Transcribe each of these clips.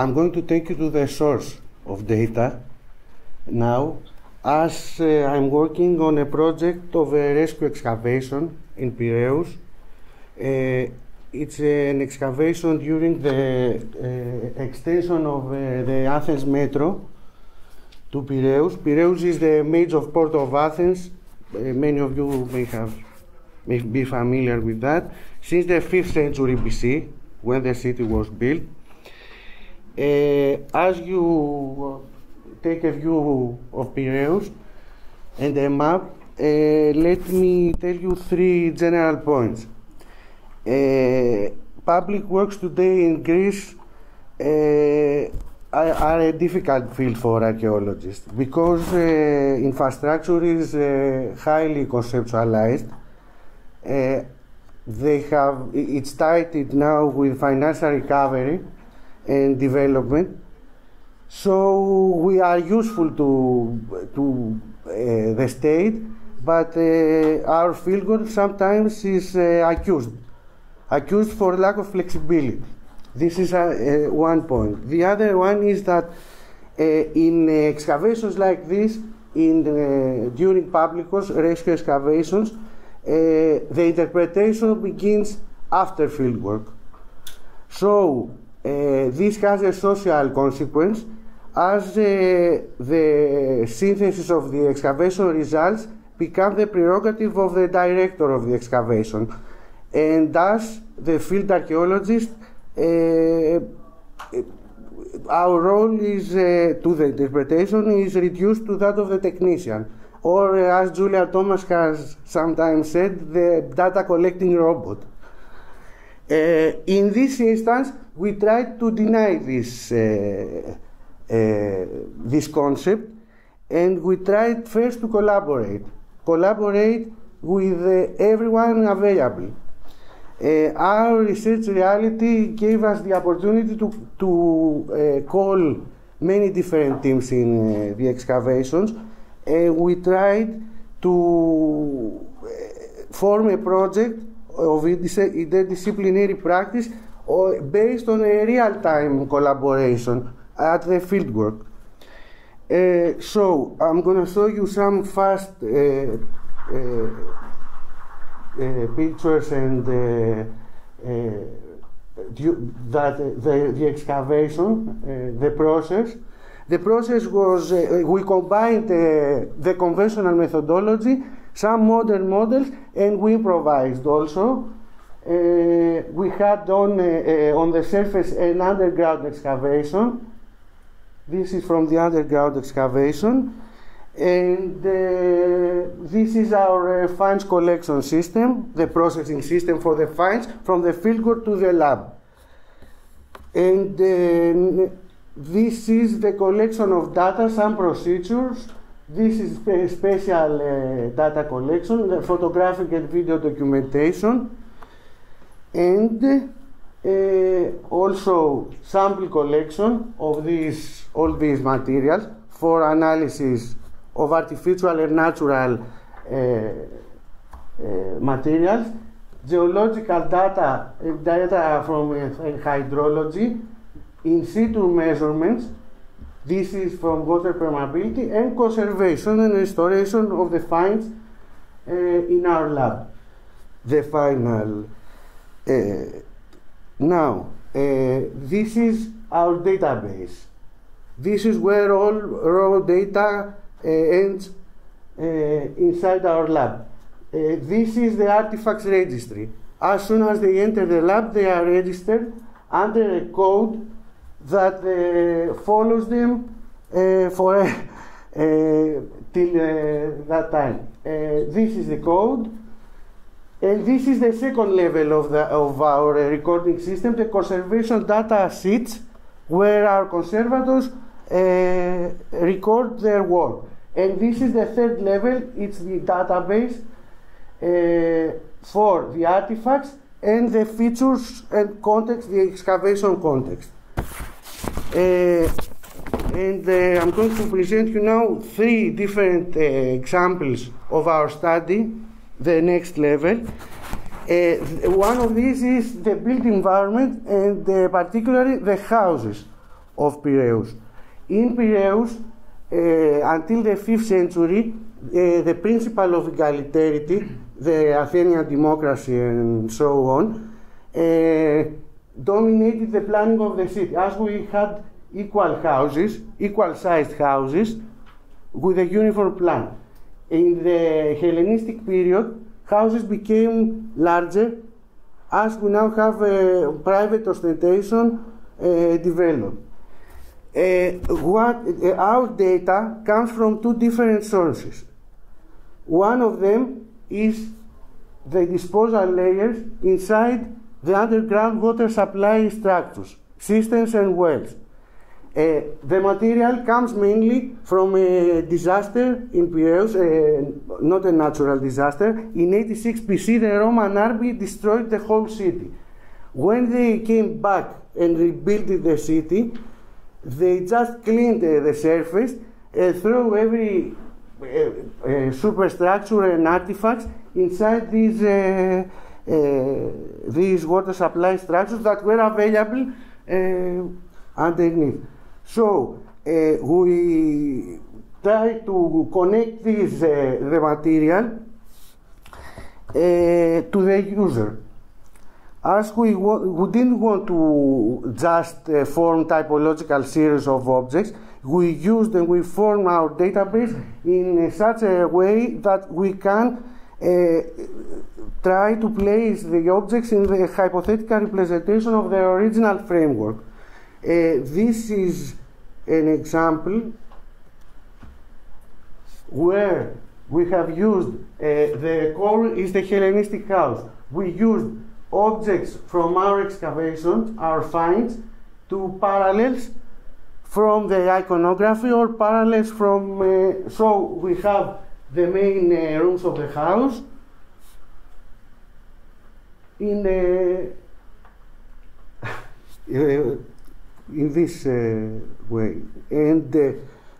I'm going to take you to the source of data now as uh, I'm working on a project of a rescue excavation in Piraeus. Uh, it's an excavation during the uh, extension of uh, the Athens Metro to Piraeus. Piraeus is the major port of Athens. Uh, many of you may have may be familiar with that. Since the 5th century BC, when the city was built, as you take a view of Piraeus and a map, uh, let me tell you three general points. Uh, public works today in Greece uh, are, are, a difficult field for archaeologists because uh, infrastructure is uh, highly conceptualized. Uh, they have it's tied now with financial recovery and development. So we are useful to to uh, the state, but uh, our fieldwork sometimes is uh, accused, accused for lack of flexibility. This is a one point. The other one is that in excavations like this, in during public rescue excavations, the interpretation begins after fieldwork. So this has a social consequence as uh, the synthesis of the excavation results become the prerogative of the director of the excavation. And thus, the field archaeologist, uh, our role is uh, to the interpretation is reduced to that of the technician. Or, as Julian Thomas has sometimes said, the data collecting robot. in this instance, we tried to deny this uh, this concept, and we tried first to collaborate, collaborate with uh, everyone available. Uh, our research reality gave us the opportunity to, to call many different teams in the excavations, and we tried to form a project of interdisciplinary practice based on a real-time collaboration at the fieldwork. Uh, so I'm to show you some fast uh, uh, uh pictures and uh, that the, the excavation, the process. The process was we combined the conventional methodology, some modern models, and we improvised also. Uh, we had on, uh, uh, on the surface an underground excavation this is from the underground excavation. And this is our finds collection system, the processing system for the finds from the fieldwork to the lab. And this is the collection of data, some procedures. This is a special uh, data collection, the photographic and video documentation. And uh, also sample collection of these all these materials for analysis of artificial and natural uh, uh, materials, geological data, data from hydrology, in situ measurements. This is from water permeability and conservation and restoration of the finds in our lab. The final Eh, now, uh, this is our database. This is where all raw data uh, ends inside our lab. This is the artifacts registry. As soon as they enter the lab, they are registered under a code that follows them for till that time. this is the code. And this is the second level of, the, of our recording system, the conservation data sheets, where our conservators uh, record their work. And this is the third level, it's the database uh, for the artifacts and the features and context, the excavation context. Uh, and uh, I'm going to present you now three different uh, examples of our study the next level. Uh, one of these is the built environment and particularly the houses of Piraeus. In Piraeus, uh, until the 5th century, uh, the principle of egalitarity, the Athenian democracy, and so on, dominated the planning of the city. As we had equal houses, equal sized houses, with a uniform plan. In the Hellenistic period, houses became larger as we now have a private ostentation uh, developed. Uh, what uh, our data comes from two different sources. One of them is the disposal layers inside the underground water supply structures, cisterns and wells. Uh, the material comes mainly from a disaster in Piraeus, uh, not a natural disaster. In 86 BC, the Roman army destroyed the whole city. When they came back and rebuilt the city, they just cleaned uh, the surface and threw every uh, uh, superstructure and artifacts inside these, uh, these water supply structures that were available underneath. So uh, we try to connect this, uh, the material uh, to the user. As we, we didn't want to just form typological series of objects, we used and we formed our database in such a way that we can uh, try to place the objects in the hypothetical representation of the original framework. Uh, this is an example where we have used uh, the core is the Hellenistic house. We used objects from our excavations, our finds, to parallels from the iconography or parallels from. Uh, so we have the main uh, rooms of the house in the. In this uh, way. And uh,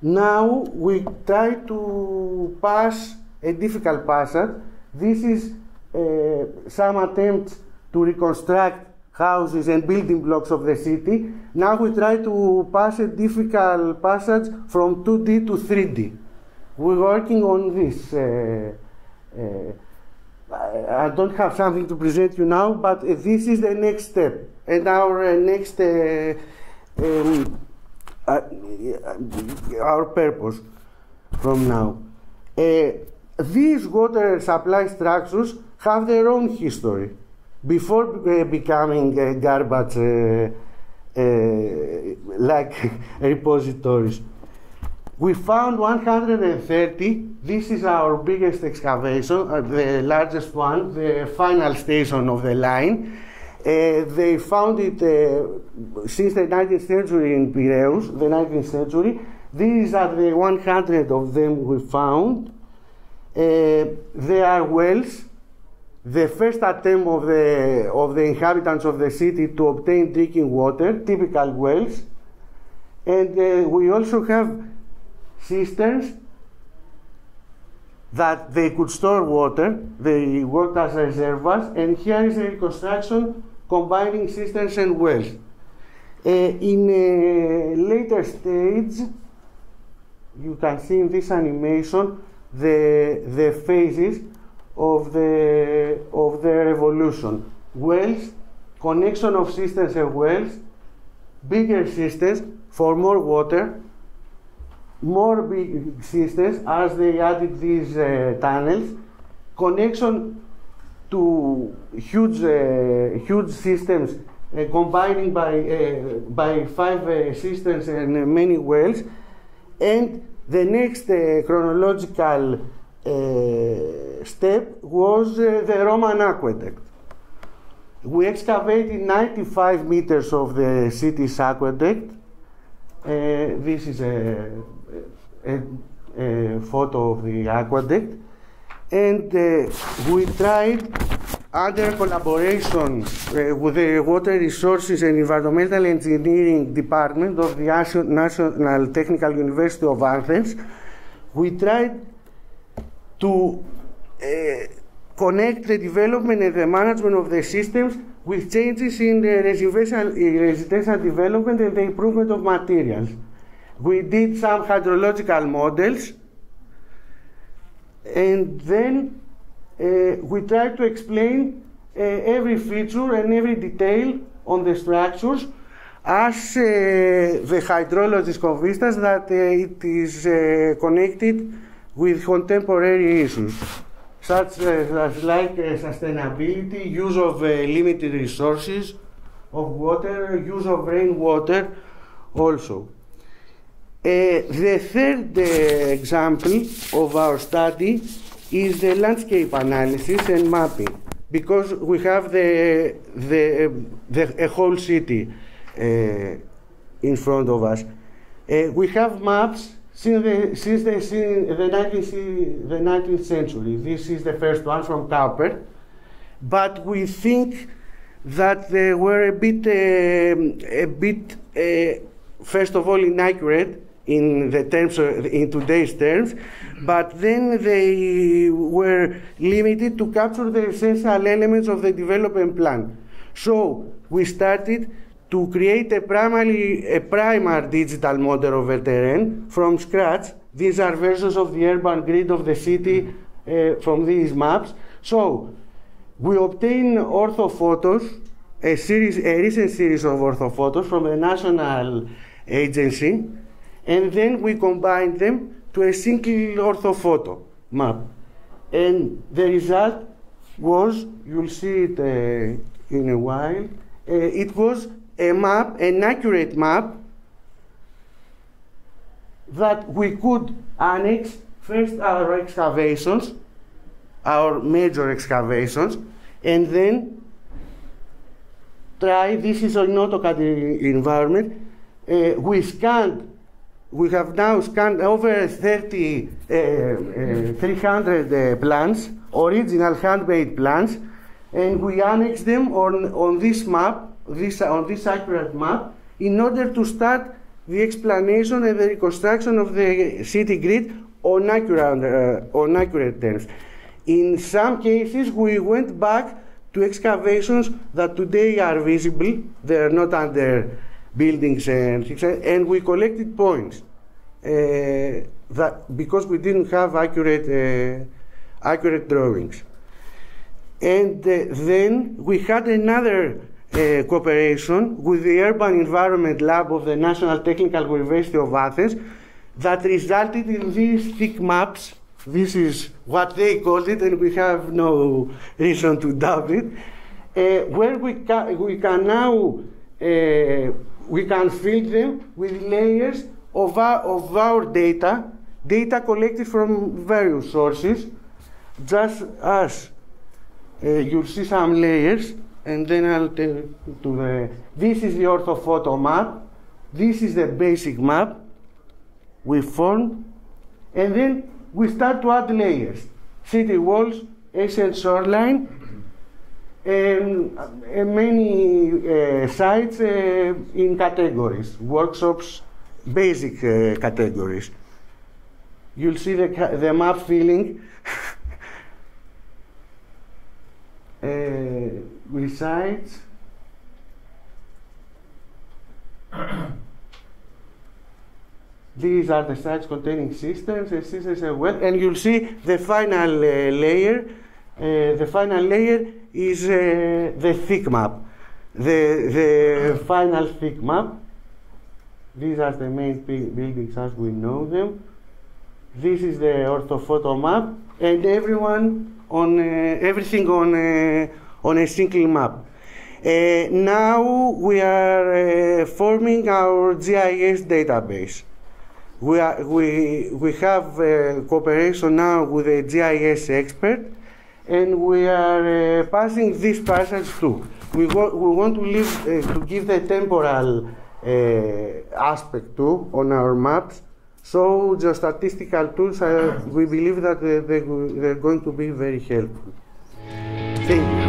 now we try to pass a difficult passage. This is uh, some attempts to reconstruct houses and building blocks of the city. Now we try to pass a difficult passage from 2D to 3D. We're working on this. Uh, uh, I don't have something to present you now, but this is the next step. And our uh, next um, uh, our purpose from now. Uh, these water supply structures have their own history. Before uh, becoming uh, garbage uh, uh, like repositories, we found 130. This is our biggest excavation, the largest one, the final station of the line. Uh, they found it uh, since the 19th century in Piraeus, the 19th century. These are the 100 of them we found. Uh, they are wells. The first attempt of the, of the inhabitants of the city to obtain drinking water, typical wells. And we also have cisterns that they could store water. They worked as reservoirs. And here is a reconstruction combining cisterns and wells. Uh, in a later stage, you can see in this animation the, the phases of the, of the revolution. Wells, connection of cisterns and wells, bigger systems for more water, more big systems as they added these uh, tunnels, connection to huge, uh, huge systems uh, combining by, uh, by five systems and many wells. And the next chronological step was the Roman aqueduct. We excavated 95 meters of the city's aqueduct. This is a, a, a, photo of the aqueduct and uh, we tried under collaboration uh, with the Water Resources and Environmental Engineering Department of the National Technical University of Athens, we tried to uh, connect the development and the management of the systems with changes in the residential, residential development and the improvement of materials. We did some hydrological models and then uh, we try to explain uh, every feature and every detail on the structures as uh, the hydrologist convinced us that it is connected with contemporary issues such as like sustainability, use of limited resources of water, use of rainwater also. The third example of our study is the landscape analysis and mapping because we have the, the, the a whole city uh, in front of us. Uh, we have maps since the, since the, since the, 19th, the 19th century. This is the first one from Kaupert. But we think that they were a bit, uh, a bit uh, first of all, inaccurate in the terms of, in today's terms, but then they were limited to capture the essential elements of the development plan. So we started to create a primary a primer digital model of a terrain from scratch. These are versions of the urban grid of the city uh, from these maps. So we obtain orthophotos, a series, a recent series of orthophotos from the national agency and then we combine them to a single orthophoto map. And the result was, you'll see it uh, in a while, uh, it was a map, an accurate map that we could annex first our excavations, our major excavations, and then try, this is an AutoCAD environment, uh, we scanned we have now scanned over 30, uh, uh, 300 uh, plans, original handmade plans, and we annex them on, on this map, this, on this accurate map, in order to start the explanation and the reconstruction of the city grid on accurate, on accurate terms. In some cases, we went back to excavations that today are visible, they are not under buildings and things, and we collected points. Uh, that because we didn't have accurate uh, accurate drawings. And uh, then we had another uh, cooperation with the Urban Environment Lab of the National Technical University of Athens that resulted in these thick maps. This is what they called it, and we have no reason to doubt it. Uh, where we, ca- we can now uh, we can fill them with layers of our, of our data, data collected from various sources, just as uh, you'll see some layers, and then I'll tell you to the. This is the orthophoto map. This is the basic map we formed, and then we start to add layers: city walls, ancient shoreline, and, and many uh, sites uh, in categories, workshops, basic uh, categories. You'll see the, the map filling uh, resides These are the sites containing systems, and systems as well. And you'll see the final uh, layer. Uh, the final layer is uh, the thick map. The, the final thick map these are the main buildings as we know them. This is the orthophoto map, and everyone on uh, everything on uh, on a single map. Uh, now we are uh, forming our GIS database. We, are, we, we have uh, cooperation now with a GIS expert, and we are uh, passing this passage through. We, go, we want to, leave, to give the temporal uh, aspect to on our maps. So the statistical tools, uh, we believe that they, they're going to be very helpful. Thank you.